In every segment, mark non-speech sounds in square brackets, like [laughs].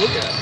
look at. [laughs]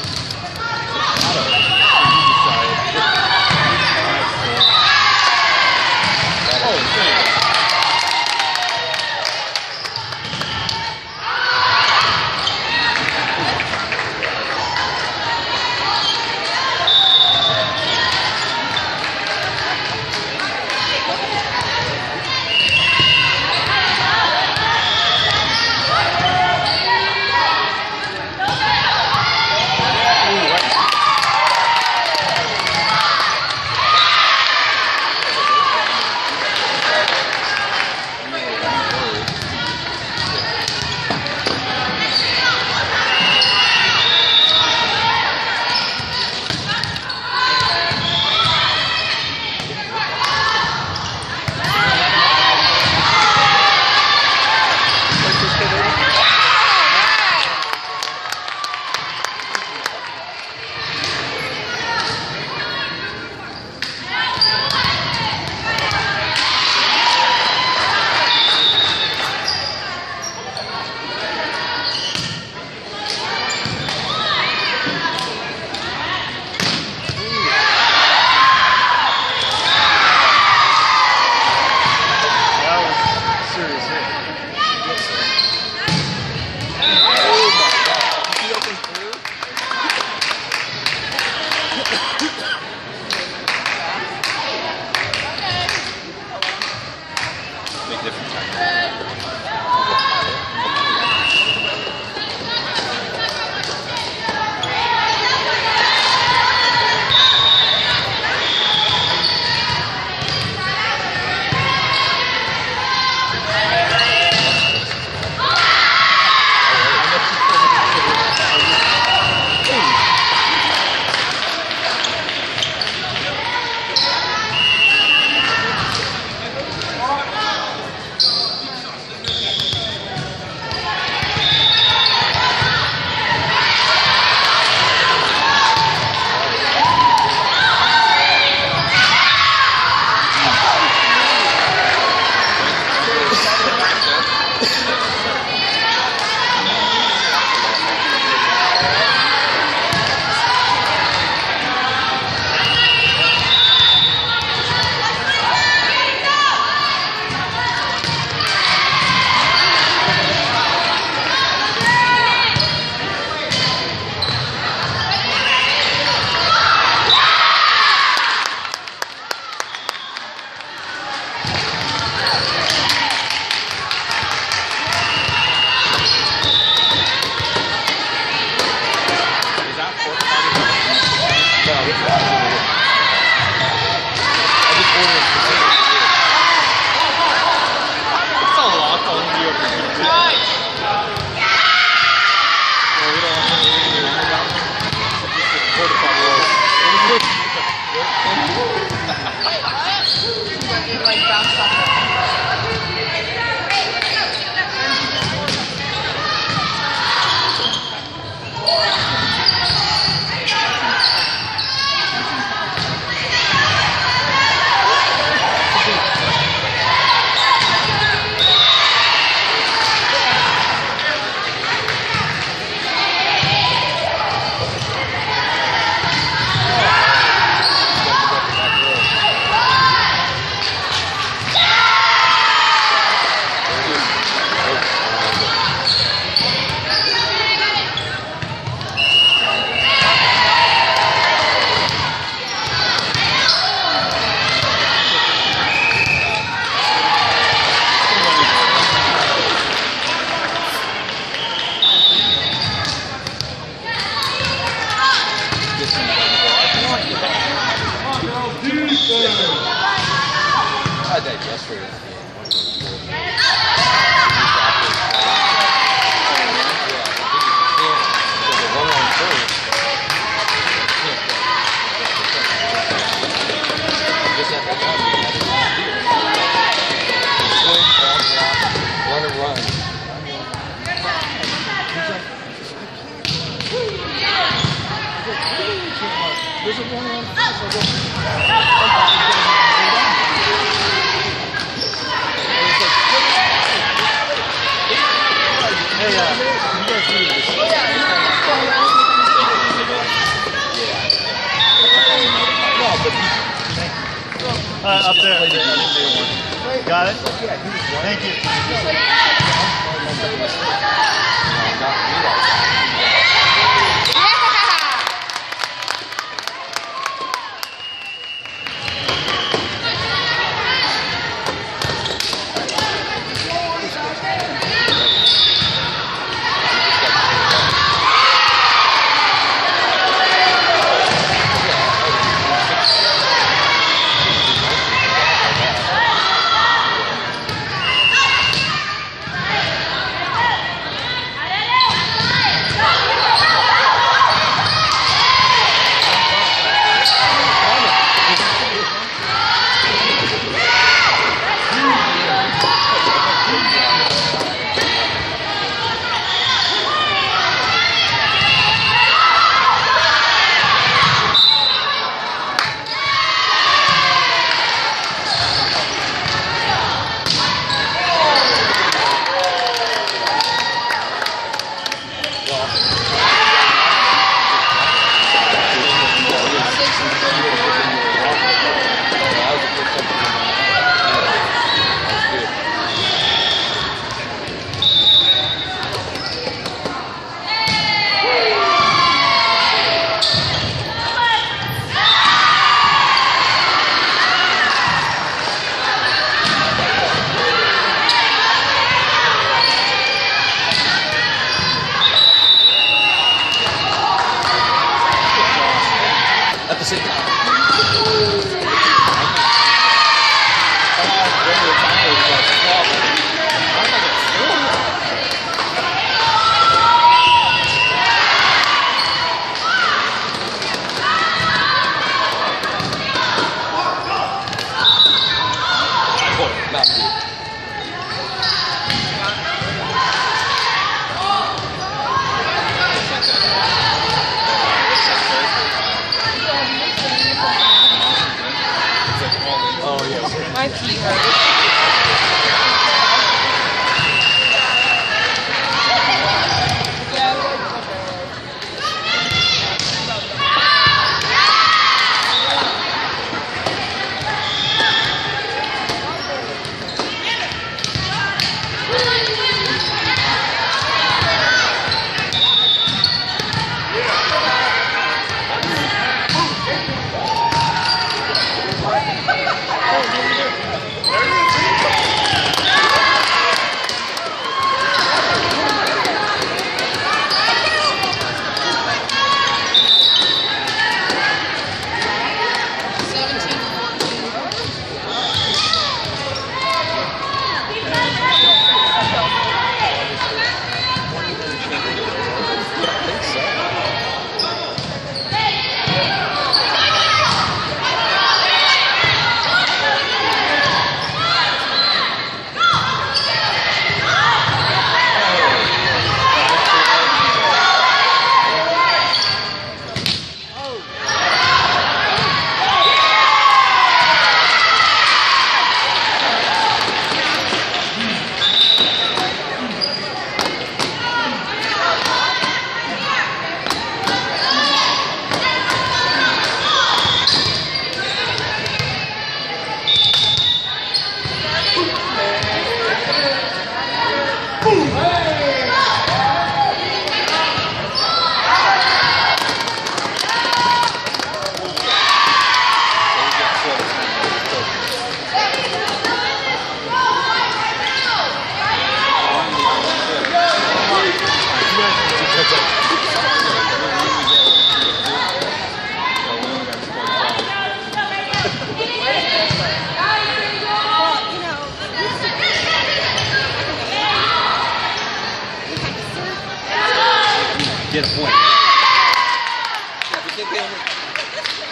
get a point.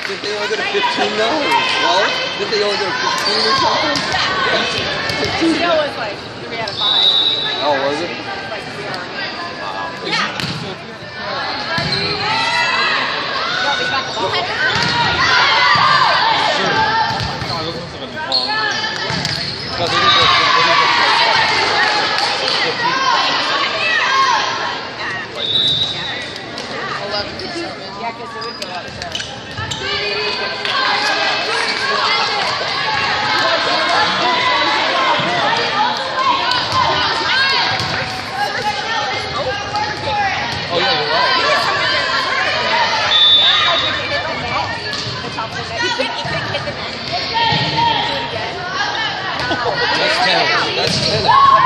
Did they only, get a 15 though? Well, did they only get a 15 or something? Yeah. 15. Was like 3 out of 5. Oh, was it? That's 10. That's 10.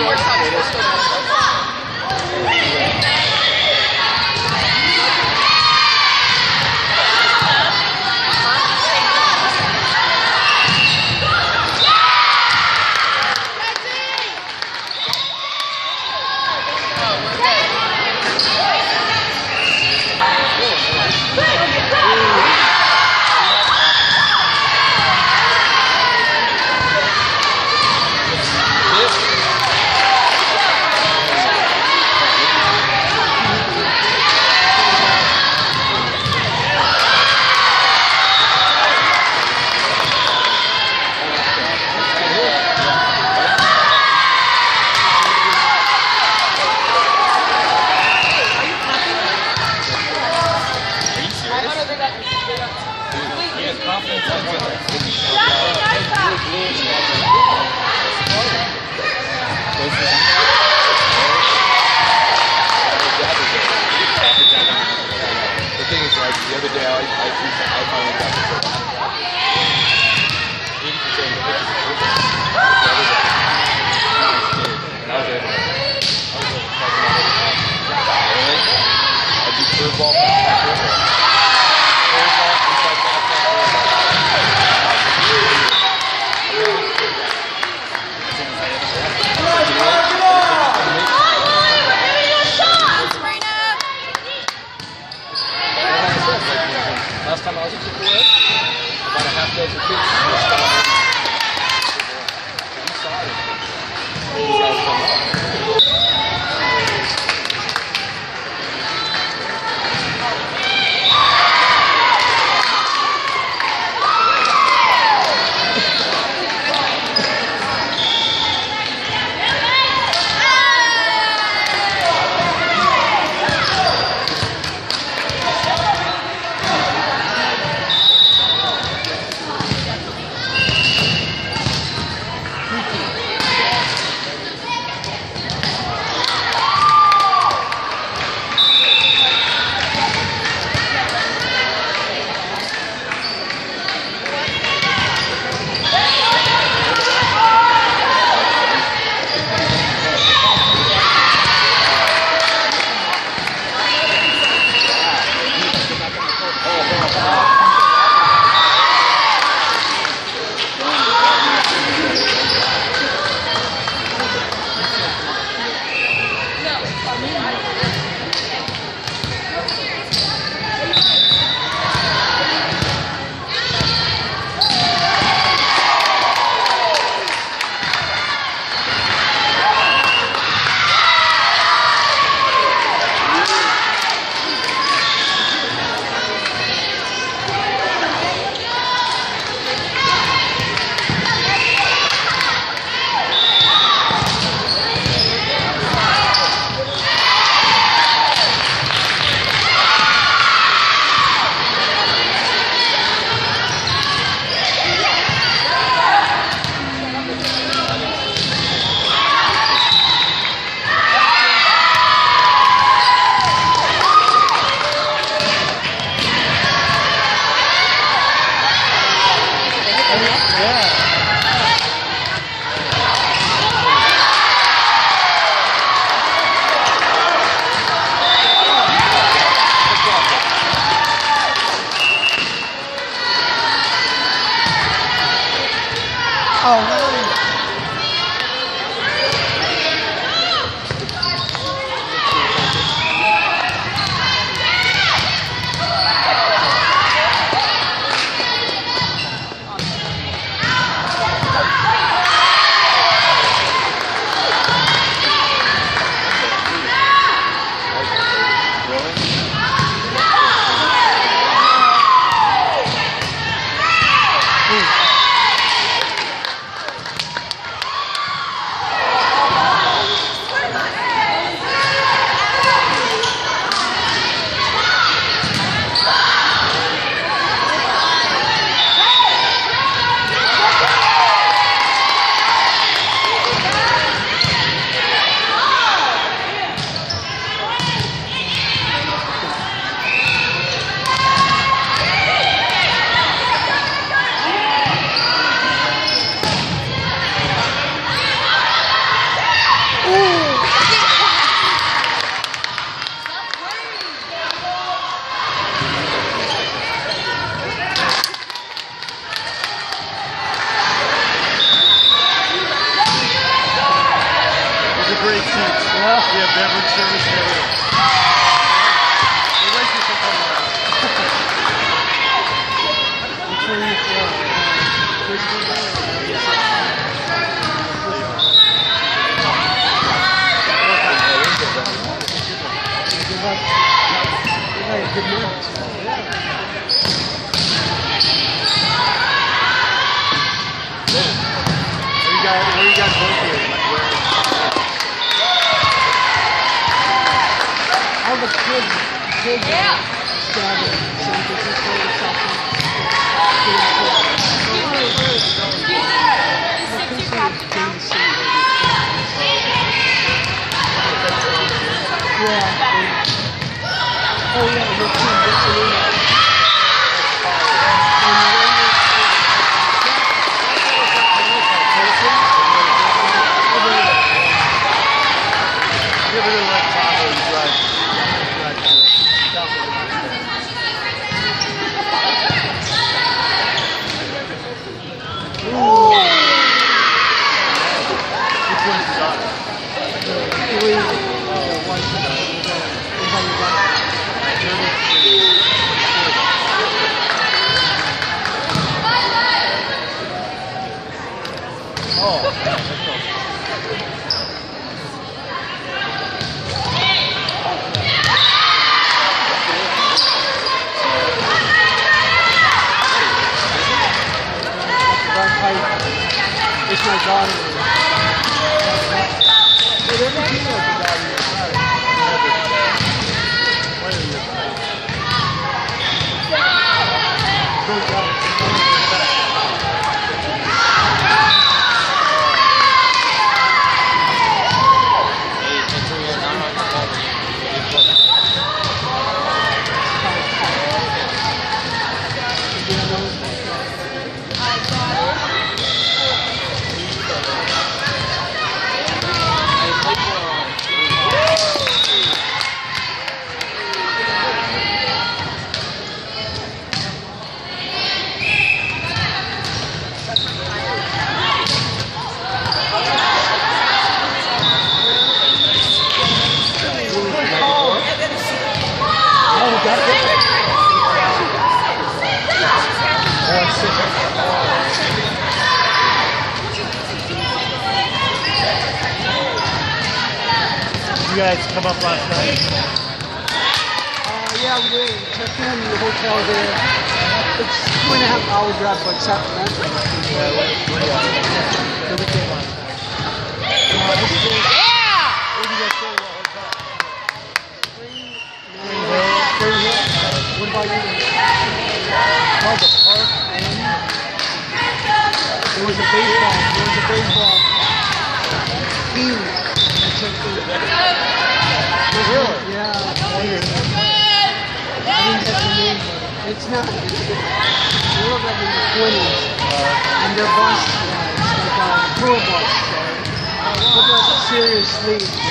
Edwards. Half hour lead.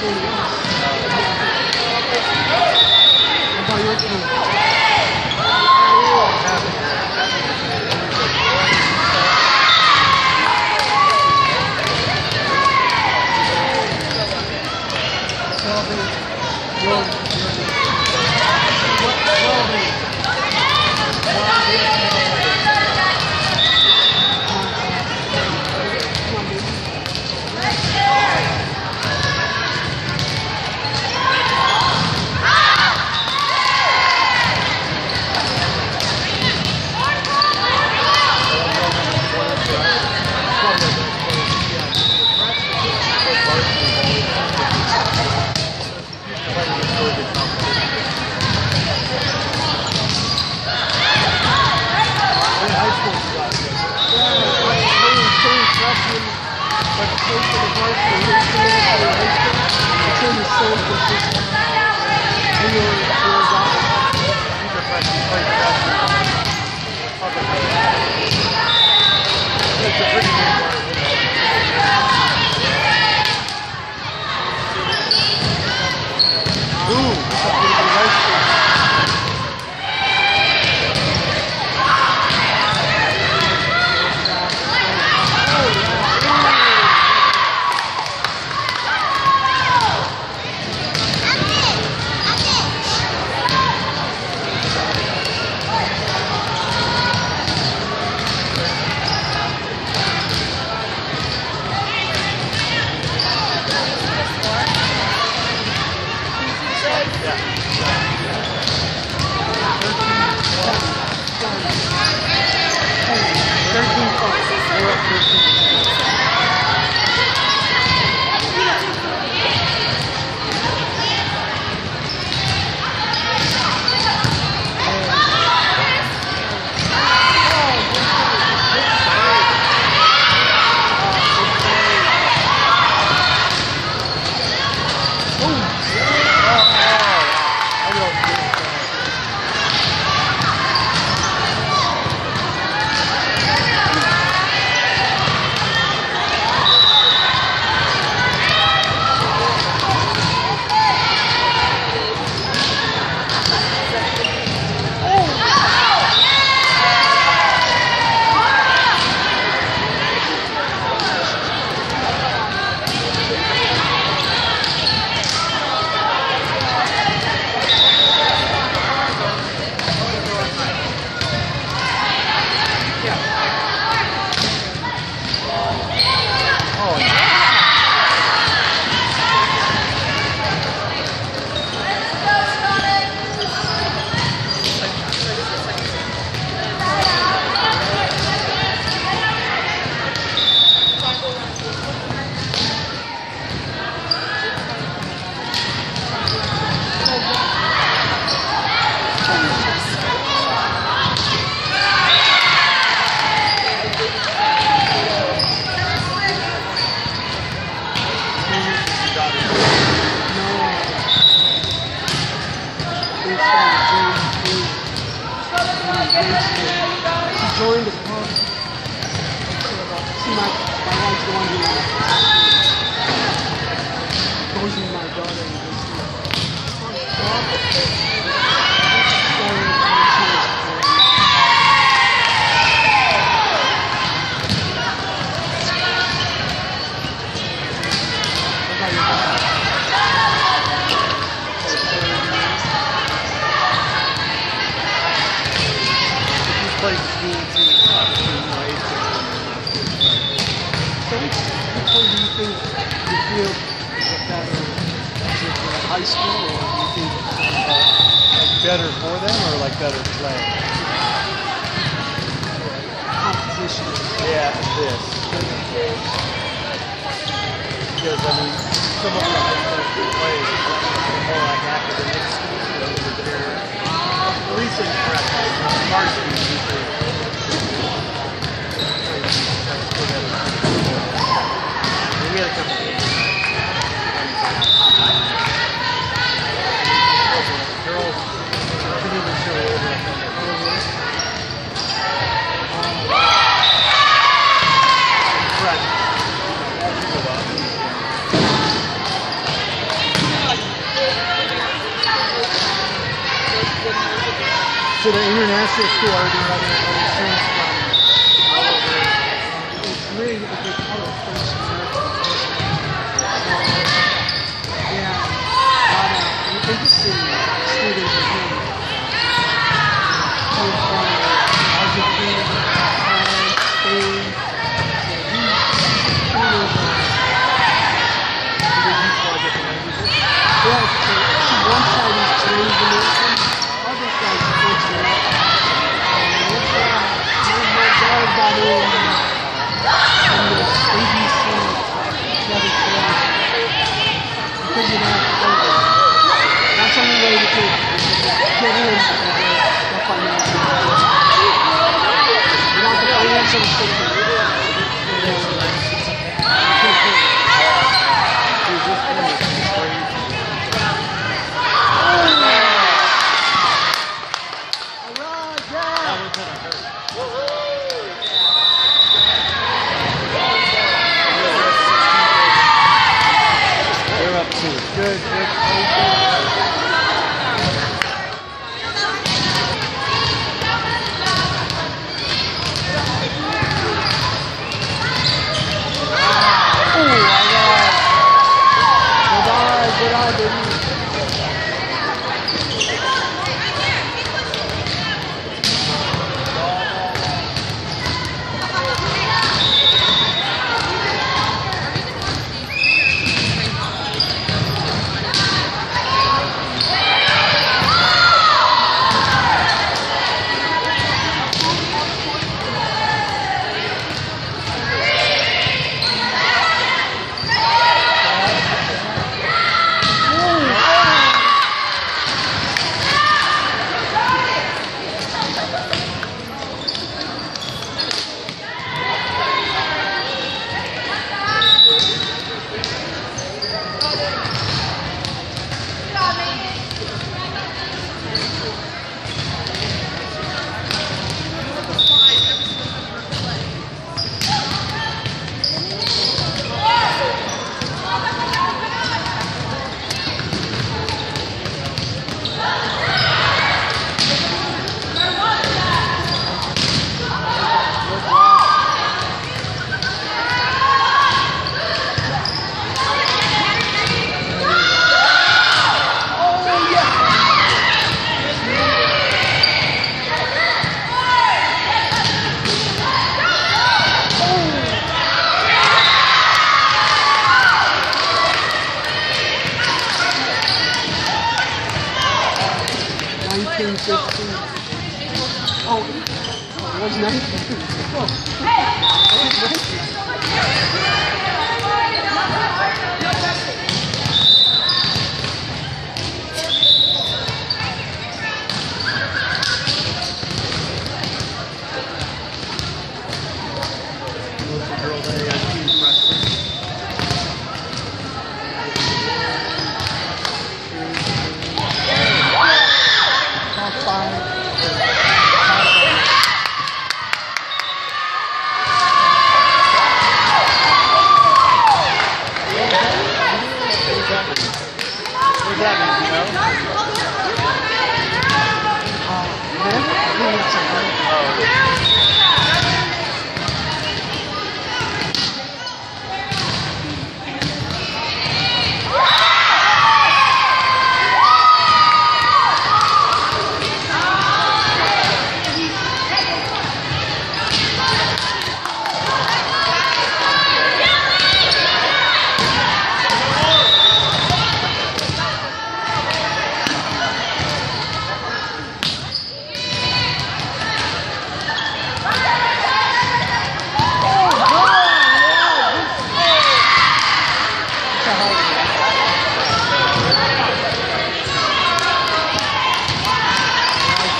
是用。played school teams last two nights. So which people do you think you feel better? Is it like high school or do you think uh, like better for them or like better play? Competition. Yeah, this. Because I mean, some of them are playing more like academic schools, you know, they're at least in to the International School.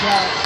Shot.